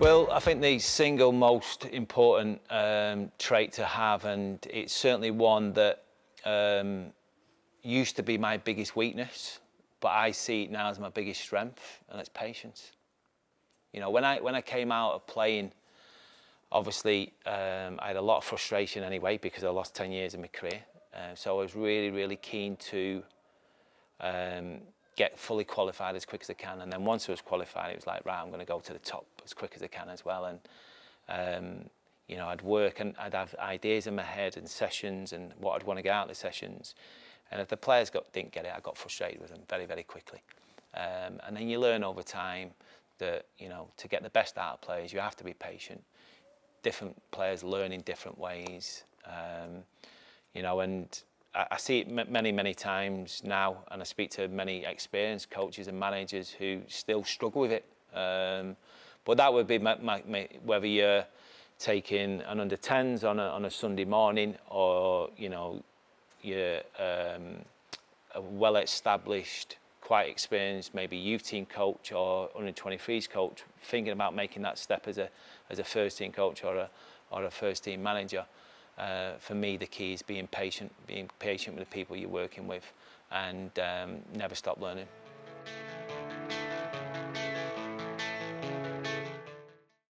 Well, I think the single most important um, trait to have, and it's certainly one that um, used to be my biggest weakness, but I see it now as my biggest strength, and that's patience. You know, when I when I came out of playing, obviously um, I had a lot of frustration anyway because I lost 10 years of my career. Uh, so I was really, really keen to um, get fully qualified as quick as I can. And then once I was qualified, it was like, right, I'm going to go to the top as quick as I can as well. And, um, you know, I'd work and I'd have ideas in my head and sessions and what I'd want to get out of the sessions. And if the players got, didn't get it, I got frustrated with them very, very quickly. Um, and then you learn over time that, you know, to get the best out of players, you have to be patient. Different players learn in different ways. Um, you know, and I, I see it many, many times now, and I speak to many experienced coaches and managers who still struggle with it. Um, but that would be my, my, my, whether you're taking an under 10s on a, on a Sunday morning or, you know, you're um, a well-established, quite experienced, maybe youth team coach or under 23s coach, thinking about making that step as a, as a first team coach or a, or a first team manager uh, for me, the key is being patient, being patient with the people you're working with and um, never stop learning.